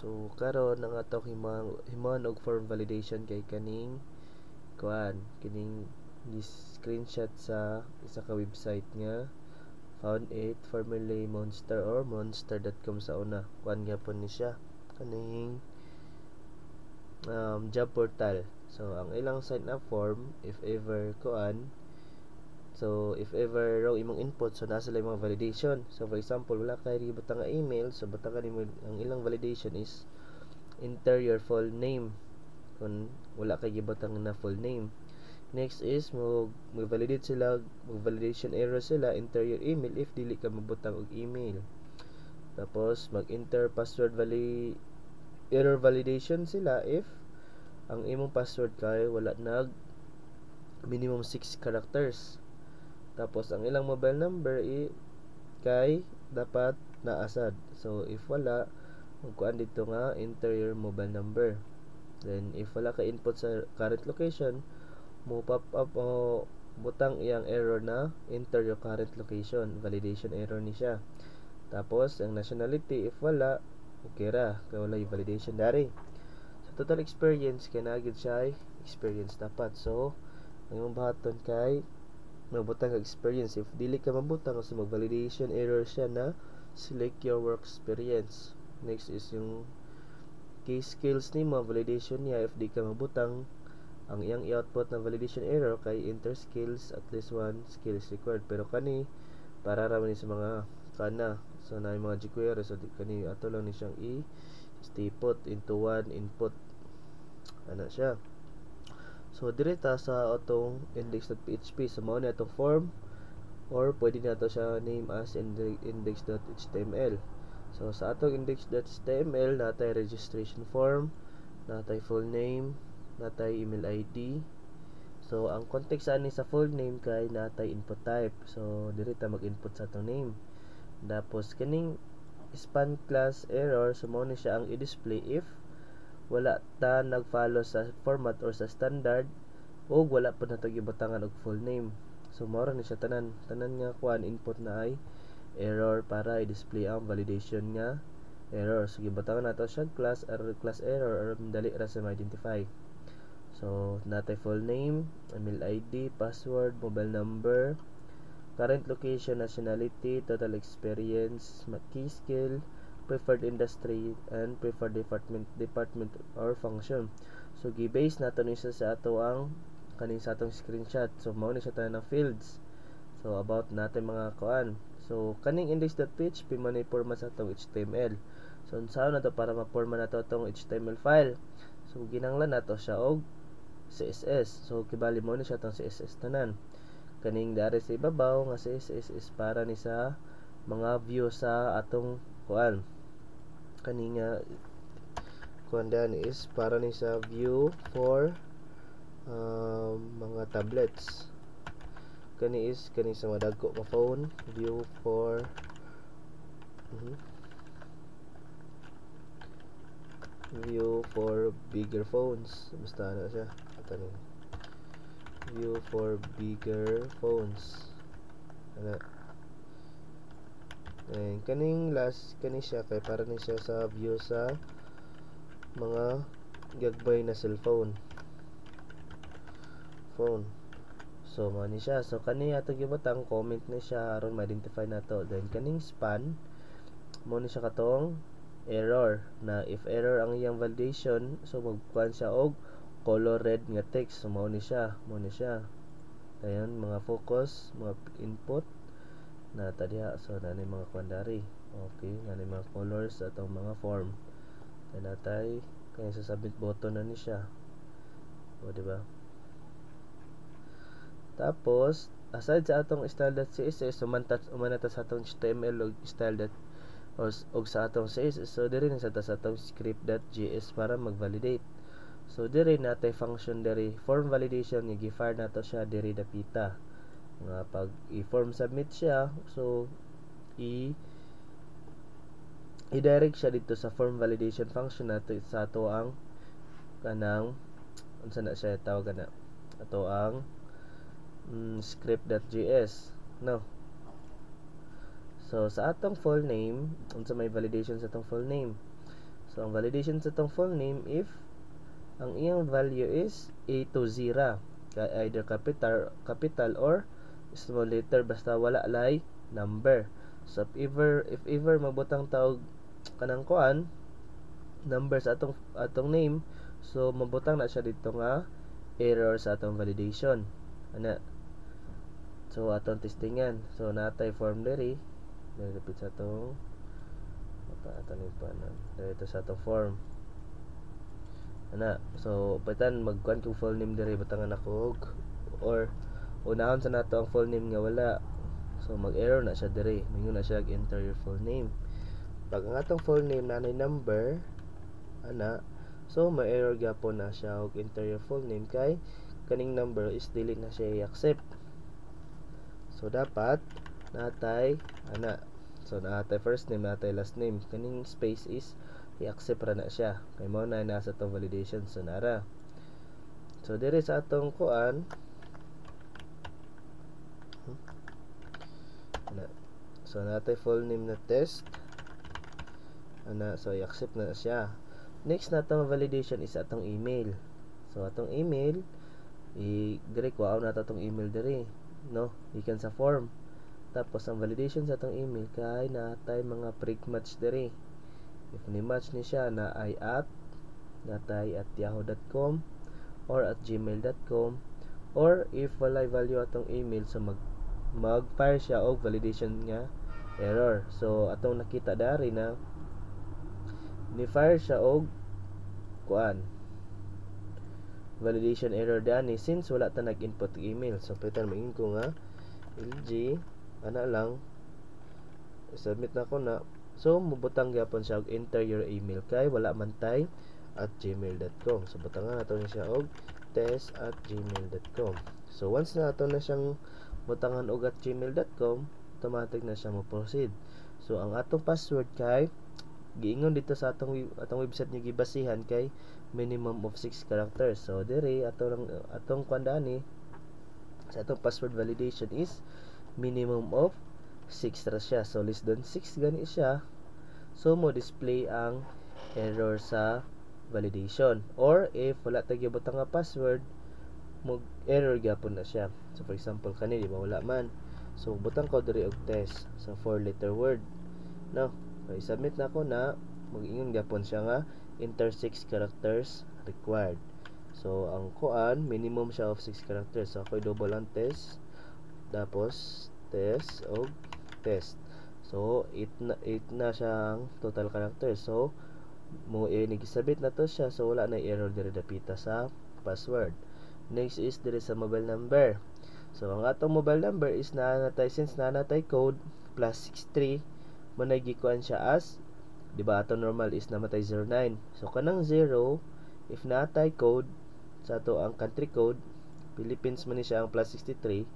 So karon ang ato himang himon og form validation kay kaning kuan kining screenshot sa isa ka website nga found it formerly monster or monster.com sa una. Kuan gyapon ni siya. Kaning um, job portal so ang ilang sign up form if ever kuan So, if ever raw imong input, so nasa lang mga validation. So, for example, wala kay butang nga email, so butang ka ang ilang validation is enter your full name. Kung wala kay gibutang na full name. Next is mo validate sila, mag validation error sila, enter your email if dili ka magbutang og email. Tapos mag-enter password vali error validation sila if ang imong password kay wala nag minimum 6 characters tapos ang ilang mobile number i kay dapat naasad. So if wala magkuan dito nga enter your mobile number. Then if wala ka input sa current location mo pop up o butang iyang error na enter your current location. Validation error ni siya. Tapos ang nationality if wala okay ra. Kay wala yung validation dari. Sa total experience kay nagid siya experience dapat. So ang bahaton kay mabutang experience. If dili ka mabutang kasi mag validation error siya na select your work experience. Next is yung case skills ni mo validation niya. If di ka mabutang ang iyang output na validation error kay enter skills at least one skills required. Pero kani para ra ni sa mga kana so na yung mga jQuery so kani ato lang ni siyang i stay put into one input. Ana siya So direta sa atong index.php so mao ni atong form or pwede nato siya name as index.html. So sa atong index.html natay registration form, natay full name, natay email ID. So ang context ani sa full name kay natay input type. So diri ta mag-input sa atong name. Tapos kaning span class error so mao ni siya ang i-display if wala ta nag-follow sa format or sa standard o wala pa nato gibutangan og full name. So mao ni siya tanan. Tanan nga kuan input na ay error para i-display ang validation nga error. So gibutangan nato siya class error class error or dali ra sa ma-identify. So natay full name email ID password mobile number current location nationality total experience key skill preferred industry and preferred department department or function. So gi-base nato ni sa ato ang kaning sa atong screenshot. So mao ni siya tanan ng fields. So about natin mga kuan. So kaning index.php man ni format sa atong HTML so unsa na to para ma-format nato atong HTML file? So ginanglan nato siya og CSS so kibali mo ni siya atong CSS tanan. Kaning dari sa ibabaw nga CSS is para ni sa mga view sa atong kuan kaninga kuandan is para ni sa view for um, mga tablets kani is kani sa madagko ka phone view for uh mhm. -huh. view for bigger phones basta na siya ito ni view for bigger phones ano And kaning last kani siya kay para ni siya sa view sa mga gagbay na cellphone. Phone. So mo ni siya. So kani ato gibatang comment ni siya aron ma-identify nato. Then kaning span mo ni siya katong error na if error ang iyang validation so magkuan siya og color red nga text so mo ni siya mo ni siya ayan mga focus mga input na tadiha so nani mga kwandari. Okay nani mga colors atong mga form. Kay natay kaya sa submit button na ni siya. O di ba? Tapos aside sa atong style.css umantat umanata sa atong HTML ug style og sa atong CSS so diri na sa ta sa atong script.js para mag-validate. So diri natay function diri. Form validation nga gi-fire nato siya diri dapita nga pag i-form submit siya so i i-direct siya dito sa form validation function nato sa ato ang kanang unsa na siya tawag na? Ato ang mm, script.js no? So sa atong full name unsa may validation sa atong full name? So ang validation sa tong full name if ang iyang value is A to 0 either capital capital or small letter basta wala lay number. So if ever if ever magbutang tawag kanang kuan number sa atong atong name so mabutang na siya dito nga error sa atong validation. Ana so atong testingan so natay form diri repeat sa atong pa atong pa na dito sa atong form. Ana so patan magkuan kung full name diri butangan ako or unahon sa nato ang full name nga wala. So mag error na siya diri mingon na siya enter your full name. Pag ang atong full name nanay number ana so ma-error gyapon na siya og enter your full name kay kaning number is dili na siya i-accept. So dapat natay ana. So natay first name natay last name. Kaning space is i-accept ra na siya. Kay mo na nasa to validation so nara. So dire sa atong kuan so natay full name na test. Ana so i-accept na siya. Next na atong validation is atong email. So atong email i dire ko na atong email dire no? Ikan sa form. Tapos ang validation sa atong email kay natay mga pre match dire if ni match ni siya na ay at natay at yahoo.com or at gmail.com or if walay value atong email so mag mag-fire siya og validation nga error. So atong nakita dari na ni fire siya og kuan validation error dani since wala ta nag-input email. So pwede maging ko nga LG ana lang submit na ko na. So mubutang gyapon siya og enter your email kay wala man tay at gmail.com so butangan nato ni siya og test at gmail.com so once na ato na siyang butangan og at gmail.com automatic na siya mo proceed so ang atong password kay giingon dito sa atong atong website niyo gibasihan kay minimum of 6 characters. So dire atong atong kwandani sa atong password validation is minimum of 6 ra siya. So less than 6 gani siya. So mo display ang error sa validation. Or if wala ta gibutang nga password mo error gyapon na siya. So for example kani di ba wala man so butang ko diri og test sa 4 letter word no So, i-submit na ako na mag-ingon gapon siya nga enter 6 characters required. So, ang kuan, minimum siya of 6 characters. So, ako double ang test. Tapos, test o test. So, 8 na, 8 na siyang total characters. So, mo eh, nag-submit na to siya. So, wala na error dire dapita sa password. Next is dire sa mobile number. So, ang atong mobile number is na natay since na natay code plus 63 manay gikuan siya as di ba ato normal is namatay 09 so kanang 0 if natay code sa ato ang country code Philippines man ni siya ang plus 63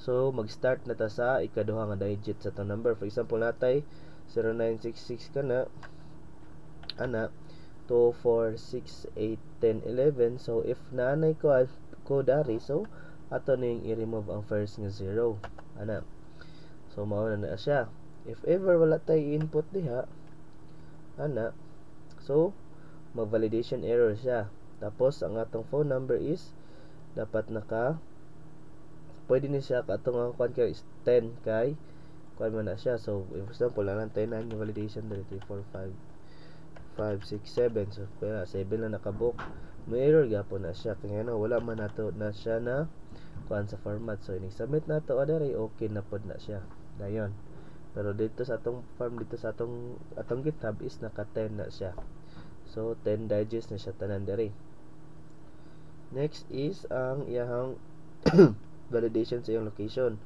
so mag-start na ta sa ikaduha nga digit sa to number. For example natay 0966 kana ana 2 4 6 8 10 11 so if nanay ko code ari so ato ning i-remove ang first nga 0 ana. So mao na siya. If ever wala tay input diha ana. So mag validation error siya. Tapos ang atong phone number is dapat naka pwede ni siya katong ang kwan kay 10 kay kwan man na siya. So for example lang 10 na validation dali 3 4 5 5 6 7 so kaya 7 na nakabook. May error gyapon na siya. Kaya no wala man nato na siya na kuan sa format. So ini submit nato order okay na pod na siya. Dayon pero dito sa atong farm dito sa atong atong GitHub is naka 10 na siya. So 10 digest na siya tanan diri next is ang iyang validation sa iyong location.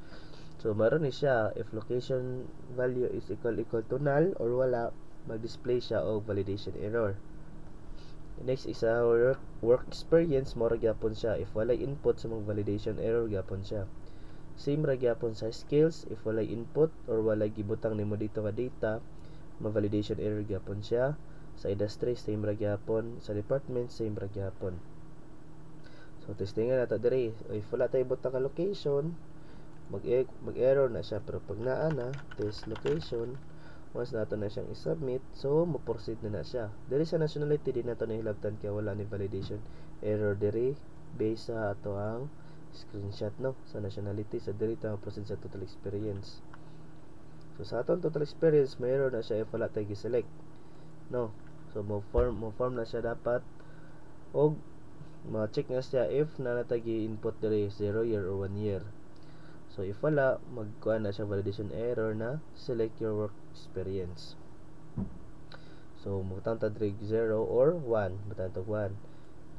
So maron ni siya. If location value is equal equal to null or wala mag-display siya og validation error. Next is our work, experience. Mo gyapon siya. If wala input sa mga validation error gyapon siya. Same ra gyapon sa skills. If walay input or walay gibutang nimo dito nga data ma validation error gyapon siya. Sa industry same ra gyapon. Sa department same ra gyapon. So testingan nato diri. If wala tay butang ka location mag mag error na siya. Pero pag naa na test location once nato na siyang i-submit so mo proceed na na siya. Diri sa nationality di nato na hilabtan kay wala ni validation. Error diri based sa ato ang screenshot no sa nationality. Sa diri ta proceed sa total experience. So sa atong total experience may error na siya if wala tay gi-select no. So mo form mo form na siya dapat. Og ma-check na siya if na natagi input diri 0 year or 1 year So if wala, magkuha na siya validation error na select your work experience. So mutang ta 0 or 1, butang tag 1.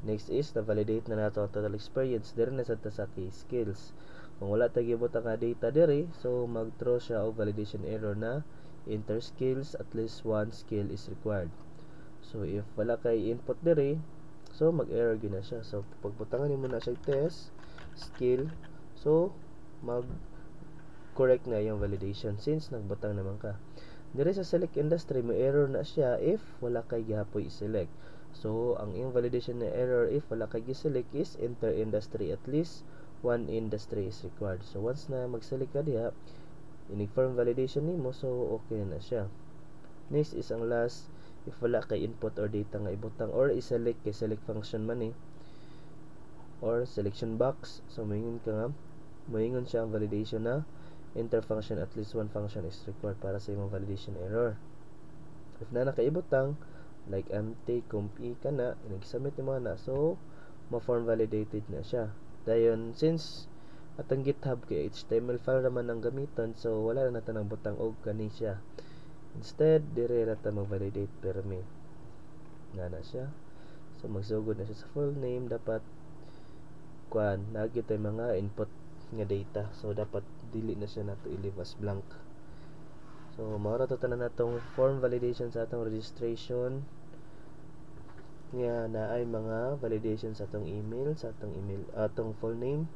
Next is na validate na nato ang total experience diri na sa sa key skills. Kung wala ta gibutang nga data diri, so mag-throw siya og validation error na enter skills at least one skill is required. So if wala kay input diri, so mag-error gina siya. So pagbutangan nimo na siya test skill, so mag correct na yung validation since nagbutang naman ka. Dire sa select industry may error na siya if wala kay gihapoy i-select. So ang iyong validation na error if wala kay gi-select is enter industry. At least one industry is required. So once na mag-select ka diha ini-firm validation nimo so okay na siya. Next is ang last if wala kay input or data nga ibutang or i-select kay select function man eh or selection box. So mayingon ka nga moingon siya ang validation na enter function at least one function is required para sa imong validation error. If na nakaibutang like empty comp e ka na nag-submit ni na so ma-form validated na siya. Dayon since atong github kay html file naman ang gamiton so wala na natin ang butang og kani siya. Instead dire ra ta mag-validate permi na na siya. So magsugod na siya sa full name dapat kuan nagi tay mga input nga data. So dapat dili na siya nato i-leave as blank. So mao to tanan natong form validation sa atong registration. Nga na ay mga validation sa atong email sa atong email atong full name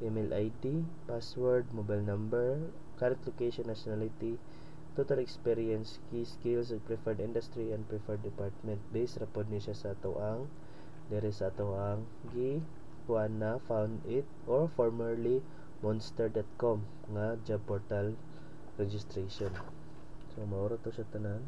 email ID password mobile number current location nationality total experience key skills ug preferred industry and preferred department. Based ra pod ni siya sa ato ang dere sa ato ang gi kuan found it or formerly monster.com nga job portal registration. So maura to siya tanan